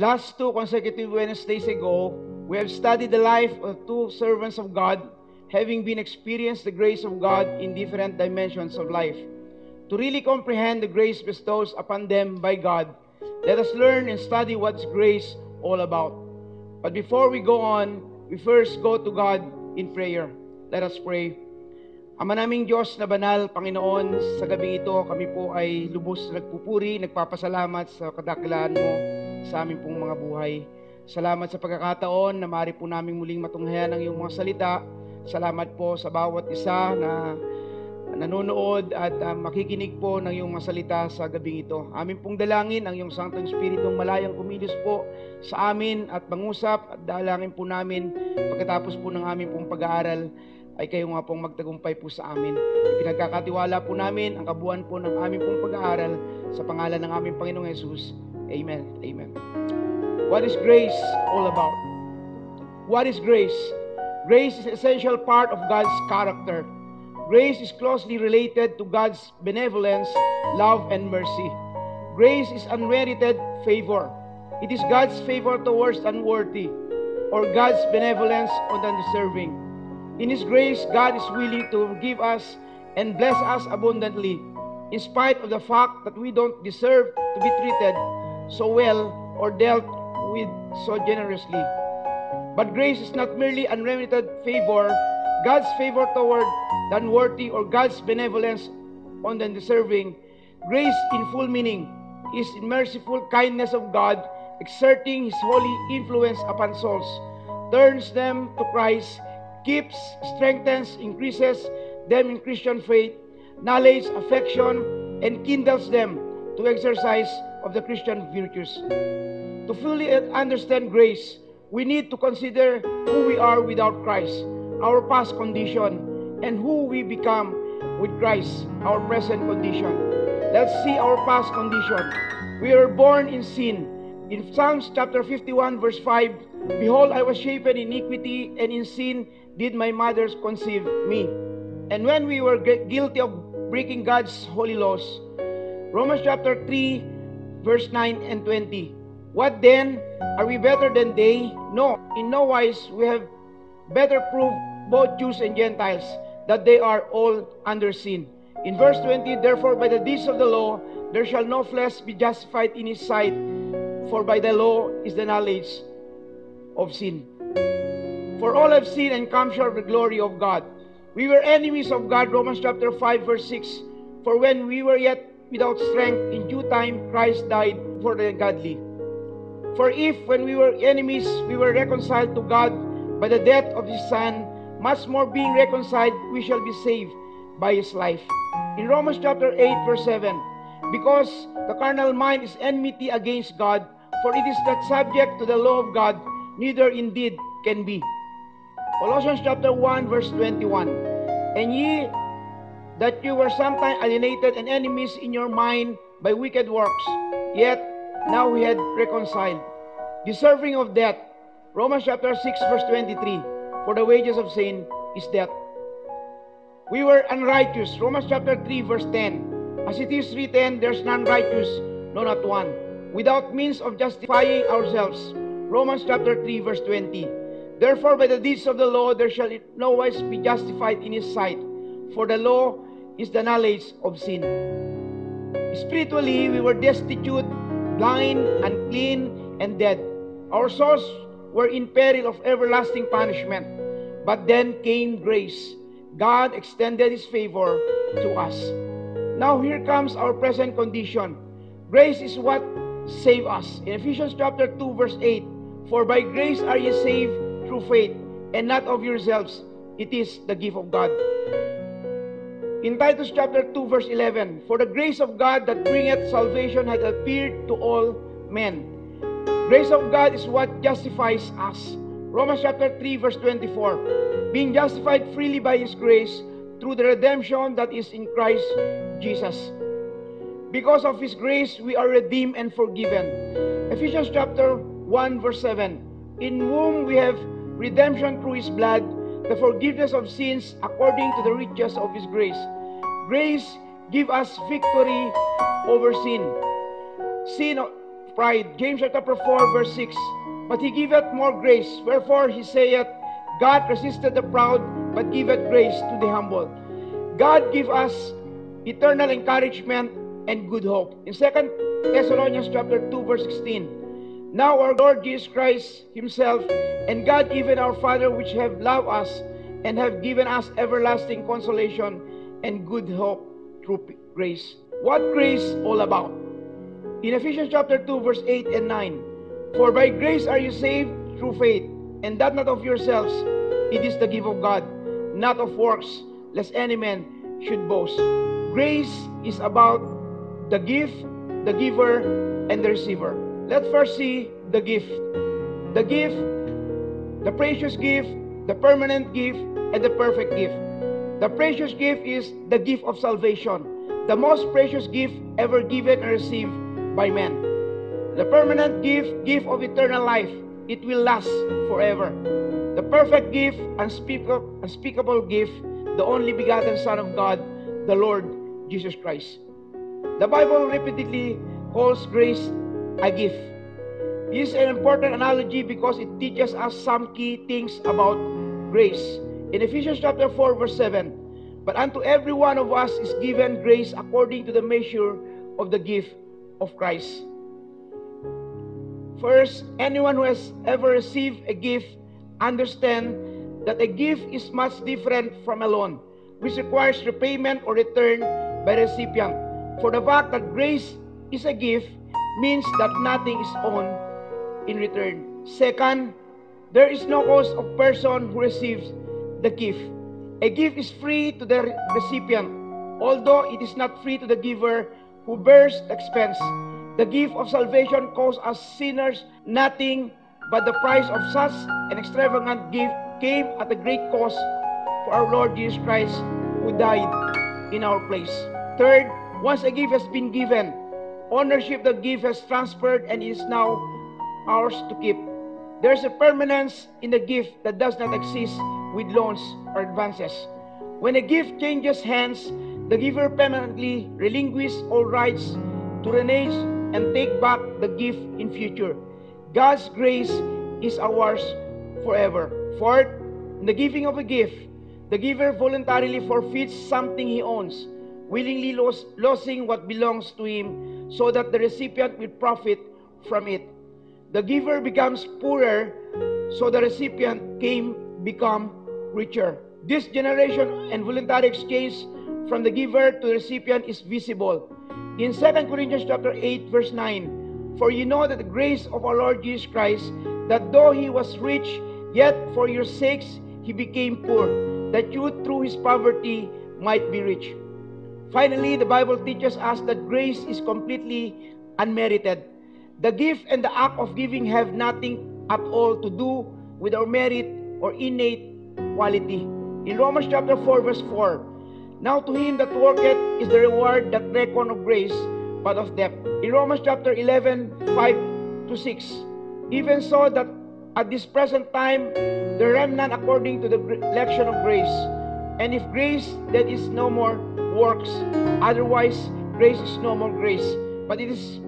Last two consecutive Wednesdays ago, we have studied the life of two servants of God, having been experienced the grace of God in different dimensions of life. To really comprehend the grace bestowed upon them by God, let us learn and study what's grace all about. But before we go on, we first go to God in prayer. Let us pray. Ama naming Diyos na banal, Panginoon, sa gabi ito kami po ay lubos na nagpupuri, nagpapasalamat sa kadakilaan mo sa aming pong mga buhay. Salamat sa pagkakataon na maaari po namin muling matunghayan ang iyong mga salita. Salamat po sa bawat isa na nanonood at uh, makikinig po ng iyong mga salita sa gabing ito. Amin pong dalangin ang iyong Santong Espiritong malayang kumilos po sa amin at mangusap at dalangin po namin pagkatapos po ng aming pong pag-aaral ay kayo nga pong magtagumpay po sa amin. Ipinagkakatiwala po namin ang kabuuan po ng aming pong pag-aaral sa pangalan ng aming Panginoong Yesus. Amen. Amen. What is grace all about? What is grace? Grace is an essential part of God's character. Grace is closely related to God's benevolence, love, and mercy. Grace is unmerited favor. It is God's favor towards the unworthy or God's benevolence on the undeserving. In His grace, God is willing to give us and bless us abundantly in spite of the fact that we don't deserve to be treated so well or dealt with so generously. But grace is not merely unlimited favor, God's favor toward the unworthy or God's benevolence on the undeserving. Grace in full meaning is the merciful kindness of God exerting His holy influence upon souls, turns them to Christ, keeps, strengthens, increases them in Christian faith, knowledge, affection, and kindles them to exercise of the Christian virtues. To fully understand grace, we need to consider who we are without Christ, our past condition, and who we become with Christ, our present condition. Let's see our past condition. We were born in sin. In Psalms chapter 51, verse 5, Behold, I was shapen in iniquity, and in sin did my mother conceive me. And when we were guilty of breaking God's holy laws, Romans chapter 3, verse 9 and 20. What then? Are we better than they? No, in no wise we have better proof, both Jews and Gentiles that they are all under sin. In verse 20, therefore by the deeds of the law there shall no flesh be justified in his sight, for by the law is the knowledge of sin. For all have sinned and come short of the glory of God. We were enemies of God, Romans chapter 5, verse 6. For when we were yet without strength, in due time Christ died for the ungodly. For if, when we were enemies, we were reconciled to God by the death of His Son, much more being reconciled, we shall be saved by His life. In Romans chapter 8, verse 7, because the carnal mind is enmity against God, for it is not subject to the law of God, neither indeed can be. Colossians chapter 1, verse 21, And ye that you were sometime alienated and enemies in your mind by wicked works, yet now we had reconciled, deserving of death. Romans chapter 6, verse 23, For the wages of sin is death. We were unrighteous. Romans chapter 3, verse 10, As it is written, there's none righteous, no not one, without means of justifying ourselves. Romans chapter 3, verse 20. Therefore, by the deeds of the law, there shall no wise be justified in his sight, for the law is the knowledge of sin. Spiritually, we were destitute, blind, unclean, and dead. Our souls were in peril of everlasting punishment. But then came grace. God extended His favor to us. Now here comes our present condition. Grace is what saved us. In Ephesians chapter 2, verse 8, For by grace are ye saved through faith, and not of yourselves. It is the gift of God. In Titus chapter 2 verse 11, For the grace of God that bringeth salvation hath appeared to all men. Grace of God is what justifies us. Romans chapter 3 verse 24, Being justified freely by His grace through the redemption that is in Christ Jesus. Because of His grace, we are redeemed and forgiven. Ephesians chapter 1 verse 7, In whom we have redemption through His blood, the forgiveness of sins according to the riches of His grace. Grace give us victory over sin. Sin pride. James chapter 4, verse 6. But he giveth more grace. Wherefore he saith, God resisted the proud, but giveth grace to the humble. God give us eternal encouragement and good hope. In 2 Thessalonians chapter 2, verse 16. Now our Lord Jesus Christ himself and God even our Father which have loved us and have given us everlasting consolation and good hope through grace. What grace all about? In Ephesians chapter 2 verse 8 and 9, For by grace are you saved through faith, and that not of yourselves, it is the gift of God, not of works, lest any man should boast. Grace is about the gift, the giver, and the receiver. Let's first see the gift. The gift, the precious gift, the permanent gift, and the perfect gift. The precious gift is the gift of salvation, the most precious gift ever given and received by man. The permanent gift, gift of eternal life, it will last forever. The perfect gift, unspeakable, unspeakable gift, the only begotten Son of God, the Lord Jesus Christ. The Bible repeatedly calls grace a gift. This is an important analogy because it teaches us some key things about grace. In Ephesians chapter 4, verse 7, But unto every one of us is given grace according to the measure of the gift of Christ. First, anyone who has ever received a gift understand that a gift is much different from a loan, which requires repayment or return by recipient. For the fact that grace is a gift means that nothing is owed in return. Second, there is no cost of person who receives the gift. A gift is free to the recipient, although it is not free to the giver who bears the expense. The gift of salvation costs us sinners nothing, but the price of such an extravagant gift came at a great cost for our Lord Jesus Christ, who died in our place. Third, once a gift has been given, ownership the gift has transferred and is now ours to keep. There's a permanence in the gift that does not exist with loans or advances. When a gift changes hands, the giver permanently relinquishes all rights to renege and take back the gift in future. God's grace is ours forever. Fourth, in the giving of a gift, the giver voluntarily forfeits something he owns, willingly los- losing what belongs to him so that the recipient will profit from it. The giver becomes poorer, so the recipient came become richer. This generation and voluntary exchange from the giver to the recipient is visible. In 2 Corinthians chapter 8, verse 9, For you know that the grace of our Lord Jesus Christ, that though he was rich, yet for your sakes he became poor, that you through his poverty might be rich. Finally, the Bible teaches us that grace is completely unmerited. The gift and the act of giving have nothing at all to do with our merit or innate quality. In Romans chapter 4, verse 4, Now to him that worketh is the reward that reckon of grace, but of debt. In Romans chapter 11, 5 to 6, Even so that at this present time the remnant according to the election of grace, and if grace, that is no more works. Otherwise, grace is no more grace. But it is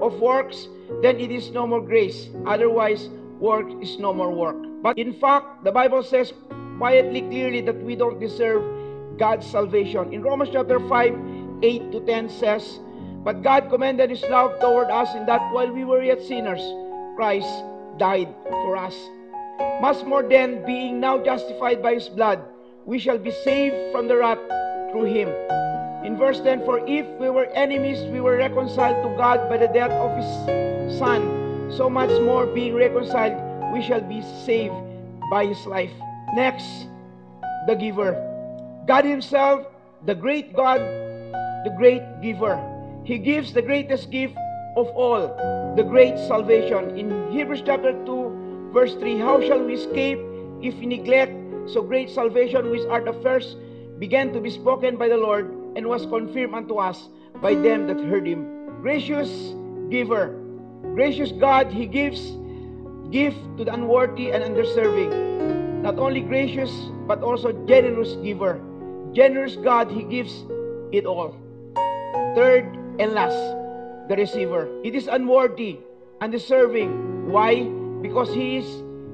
of works, then it is no more grace. Otherwise, work is no more work. But in fact, the Bible says quietly, clearly that we don't deserve God's salvation. In Romans chapter 5, 8 to 10 says, But God commended His love toward us in that while we were yet sinners, Christ died for us. Much more than being now justified by His blood, we shall be saved from the wrath through Him. In verse 10, For if we were enemies, we were reconciled to God by the death of His Son. So much more being reconciled, we shall be saved by His life. Next, the giver. God Himself, the great God, the great giver. He gives the greatest gift of all, the great salvation. In Hebrews chapter 2, verse 3, How shall we escape if we neglect so great salvation which are the first began to be spoken by the Lord and was confirmed unto us by them that heard him. Gracious giver, gracious God, He gives gift to the unworthy and undeserving. Not only gracious, but also generous giver. Generous God, He gives it all. Third and last, the receiver. It is unworthy, undeserving. Why? Because he is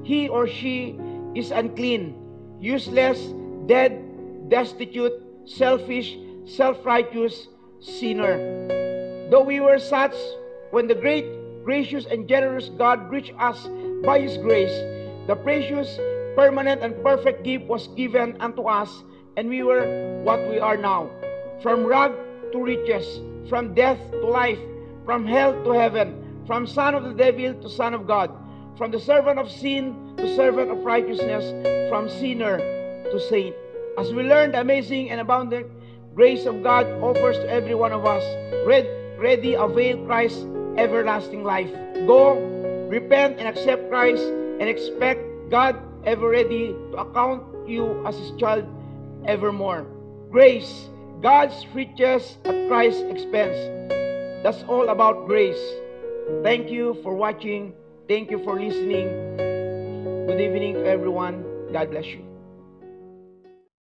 he or she is unclean, useless, dead, destitute, selfish, self-righteous sinner. Though we were such, when the great, gracious, and generous God reached us by His grace, the precious, permanent, and perfect gift was given unto us, and we were what we are now. From rag to riches, from death to life, from hell to heaven, from son of the devil to son of God, from the servant of sin to servant of righteousness, from sinner to saint. As we learn the amazing and abundant grace of God offers to every one of us, ready avail Christ's everlasting life. Go, repent, and accept Christ, and expect God ever ready to account you as His child evermore. Grace, God's riches at Christ's expense. That's all about grace. Thank you for watching. Thank you for listening. Good evening to everyone. God bless you.